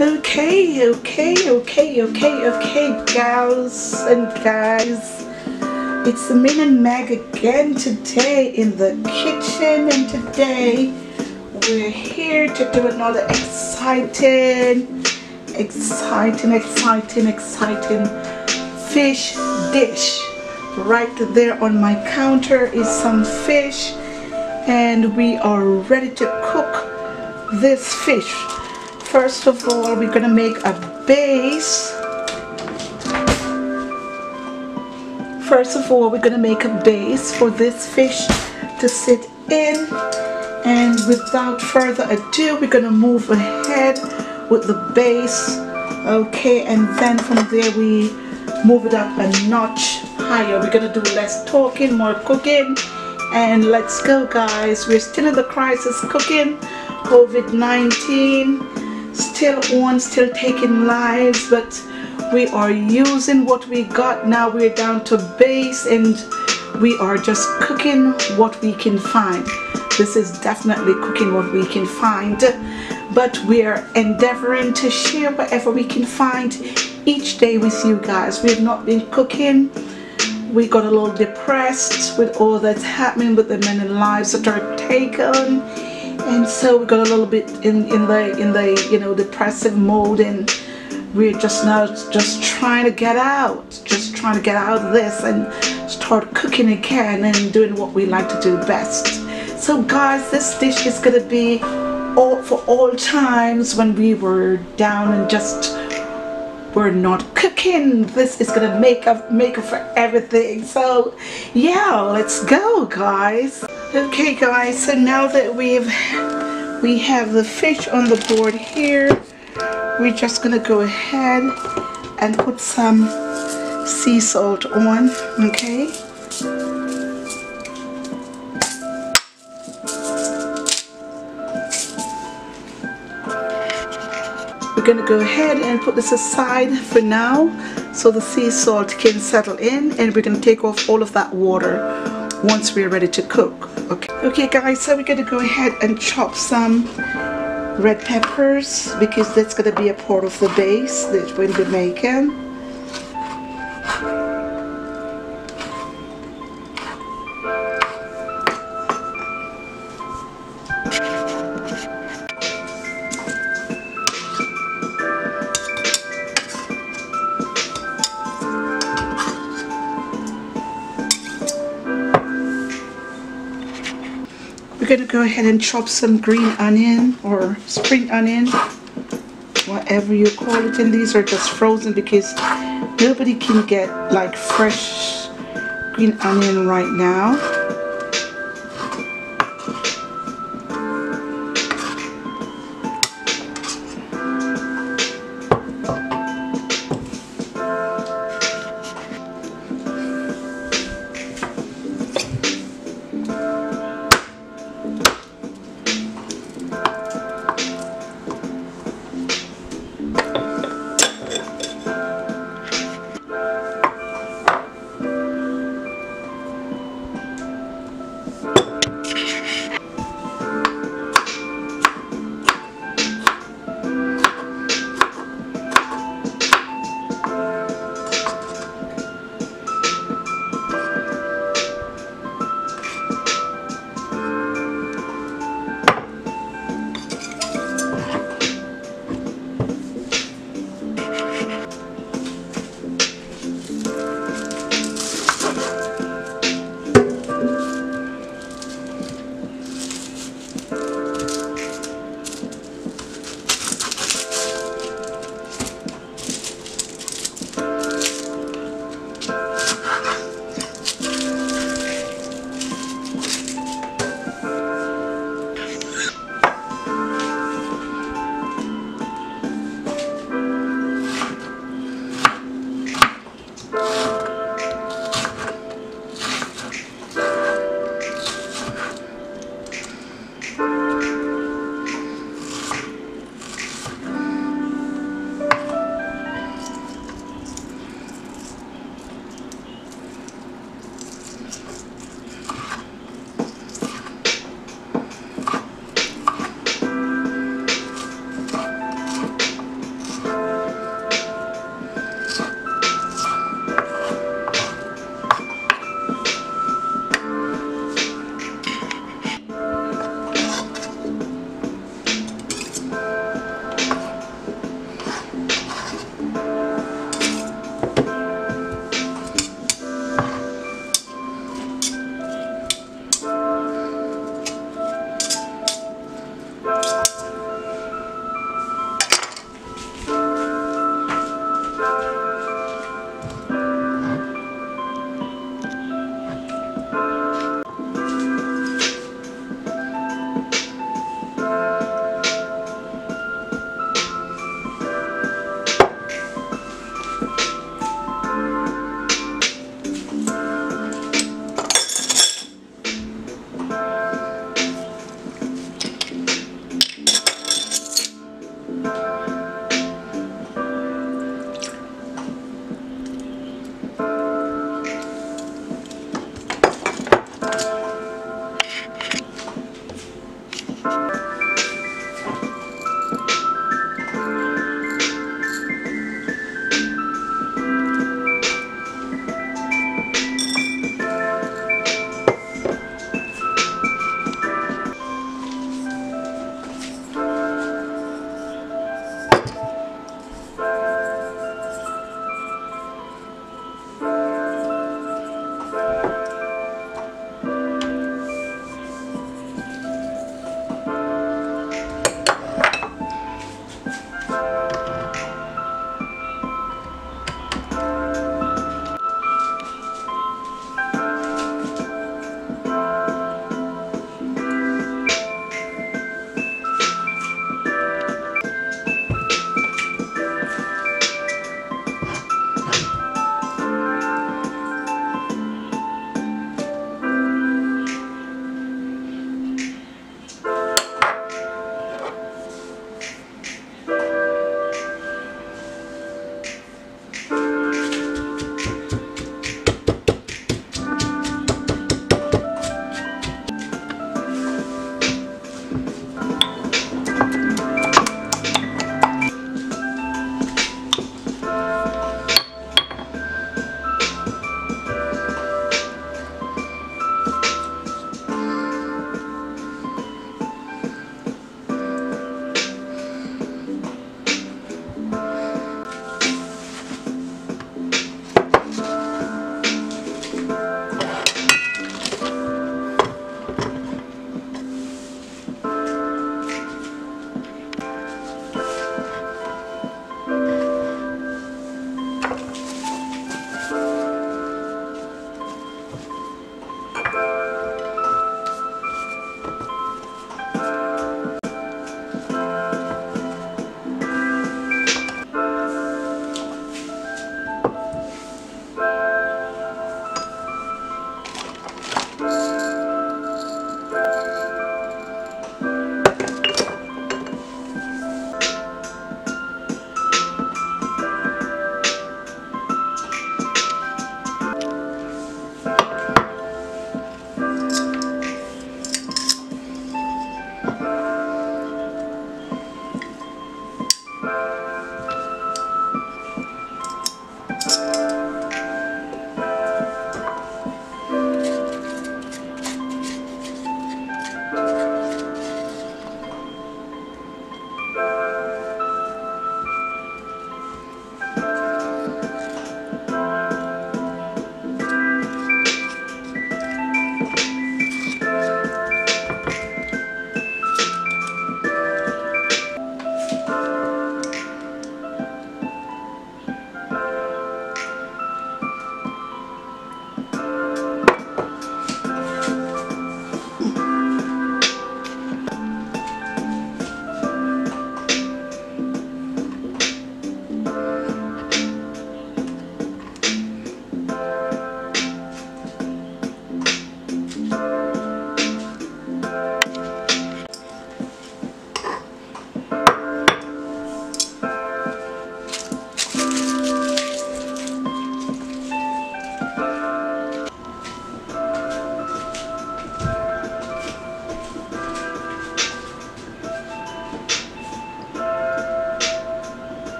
Okay, okay, okay, okay, okay, gals and guys. It's Min and Meg again today in the kitchen and today we're here to do another exciting, exciting, exciting, exciting fish dish. Right there on my counter is some fish and we are ready to cook this fish. First of all, we're gonna make a base. First of all, we're gonna make a base for this fish to sit in. And without further ado, we're gonna move ahead with the base. Okay, and then from there we move it up a notch higher. We're gonna do less talking, more cooking. And let's go guys. We're still in the crisis cooking. COVID-19 still on, still taking lives, but we are using what we got now. We're down to base and we are just cooking what we can find. This is definitely cooking what we can find, but we're endeavoring to share whatever we can find each day with you guys. We have not been cooking. We got a little depressed with all that's happening with the many lives that are taken and so we got a little bit in in the in the you know depressive mode and we're just now just trying to get out just trying to get out of this and start cooking again and doing what we like to do best. So guys this dish is gonna be all for all times when we were down and just we're not cooking. This is gonna make up make up for everything. So yeah let's go guys okay guys so now that we've we have the fish on the board here we're just gonna go ahead and put some sea salt on okay? We're gonna go ahead and put this aside for now so the sea salt can settle in and we're gonna take off all of that water once we're ready to cook okay. Okay guys so we're gonna go ahead and chop some red peppers because that's gonna be a part of the base that we'll be making going to go ahead and chop some green onion or spring onion, whatever you call it. And these are just frozen because nobody can get like fresh green onion right now.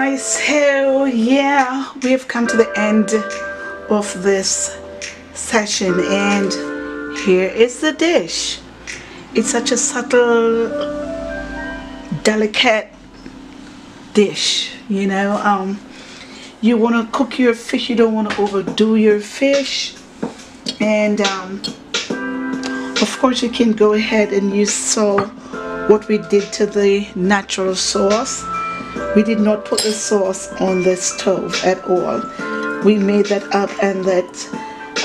Guys, so yeah, we've come to the end of this session and here is the dish. It's such a subtle, delicate dish, you know. Um, you want to cook your fish, you don't want to overdo your fish. And um, of course you can go ahead and you saw what we did to the natural sauce we did not put the sauce on the stove at all. We made that up and that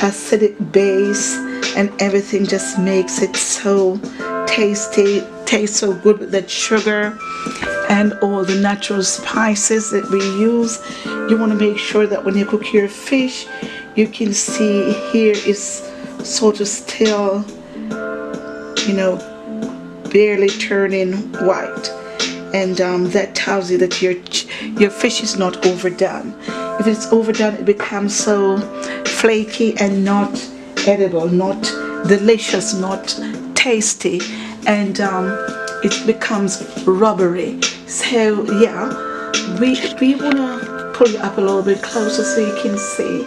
acidic base and everything just makes it so tasty tastes so good with that sugar and all the natural spices that we use. You want to make sure that when you cook your fish you can see here is sort of still you know barely turning white and um, that tells you that your your fish is not overdone. If it's overdone it becomes so flaky and not edible not delicious not tasty and um, it becomes rubbery. So yeah we we want to pull you up a little bit closer so you can see.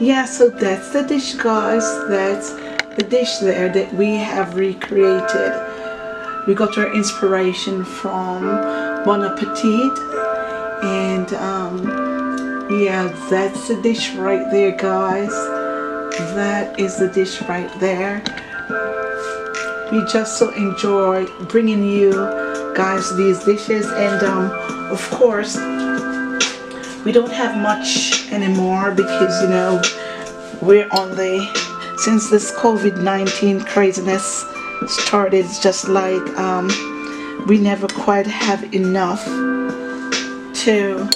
Yeah so that's the dish guys. That's the dish there that we have recreated we got our inspiration from Bon Appetit and um, yeah that's the dish right there guys. That is the dish right there. We just so enjoy bringing you guys these dishes and um, of course we don't have much anymore because you know we're on the since this COVID-19 craziness started just like um, we never quite have enough to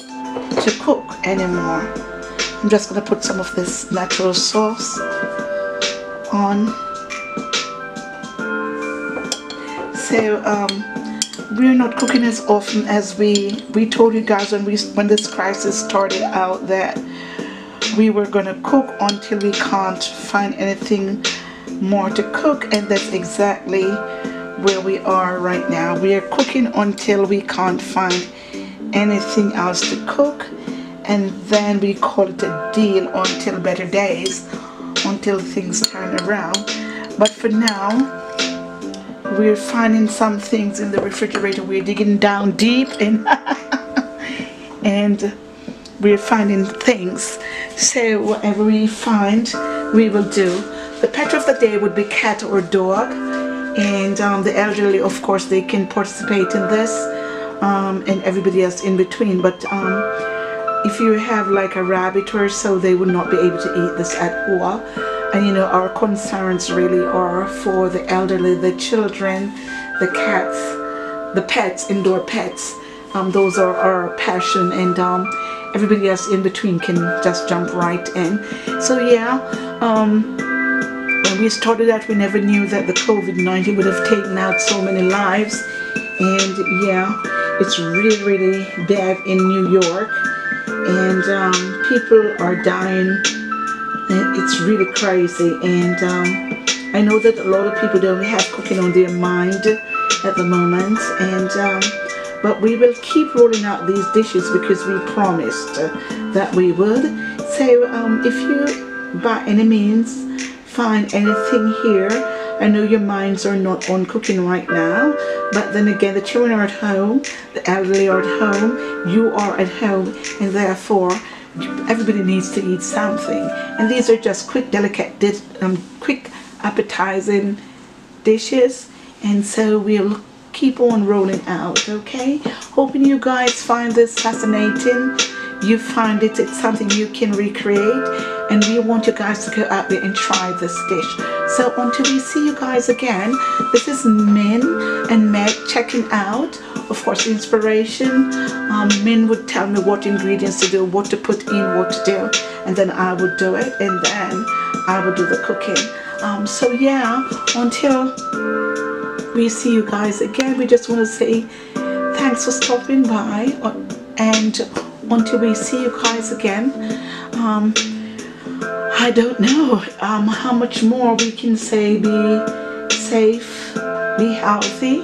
to cook anymore. I'm just gonna put some of this natural sauce on. So um, we're not cooking as often as we we told you guys when we when this crisis started out that we were gonna cook until we can't find anything more to cook and that's exactly where we are right now. We are cooking until we can't find anything else to cook and then we call it a deal until better days until things turn around. But for now we're finding some things in the refrigerator. We're digging down deep and and we're finding things. So whatever we find we will do the pet of the day would be cat or dog and um, the elderly of course they can participate in this um, and everybody else in between but um, if you have like a rabbit or so they would not be able to eat this at all. And you know our concerns really are for the elderly the children the cats the pets indoor pets. Um, those are our passion and um, everybody else in between can just jump right in. So yeah um, when we started out we never knew that the COVID-19 would have taken out so many lives. And yeah it's really really bad in New York. And um, people are dying. It's really crazy. And um, I know that a lot of people don't have cooking on their mind at the moment. And um, but we will keep rolling out these dishes because we promised that we would. So um, if you by any means find anything here. I know your minds are not on cooking right now but then again the children are at home the elderly are at home you are at home and therefore everybody needs to eat something. And these are just quick delicate um, quick appetizing dishes. And so we'll keep on rolling out okay? Hoping you guys find this fascinating you find it it's something you can recreate and we want you guys to go out there and try this dish. So until we see you guys again this is Min and Meg checking out. Of course inspiration. Um, Min would tell me what ingredients to do what to put in what to do and then I would do it and then I would do the cooking. Um, so yeah until we see you guys again we just want to say thanks for stopping by uh, and until we see you guys again um, I don't know um, how much more we can say be safe be healthy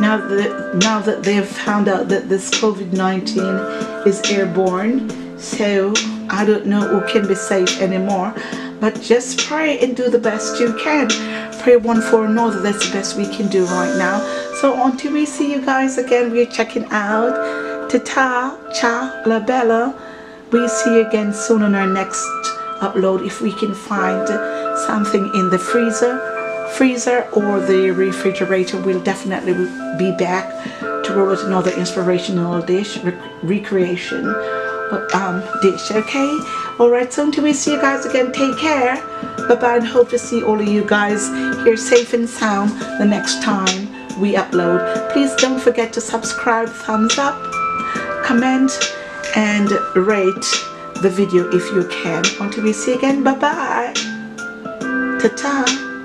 now that now that they've found out that this COVID-19 is airborne. So I don't know who can be safe anymore but just pray and do the best you can. Pray one for another that's the best we can do right now. So until we see you guys again. We're checking out. Ta cha la bella we see you again soon on our next upload if we can find something in the freezer. Freezer or the refrigerator we'll definitely be back to roll another inspirational dish rec recreation um, dish okay? All right so until we see you guys again take care. Bye bye and hope to see all of you guys here safe and sound the next time we upload. Please don't forget to subscribe thumbs up comment and rate the video if you can. Until we see again? Bye bye ta-ta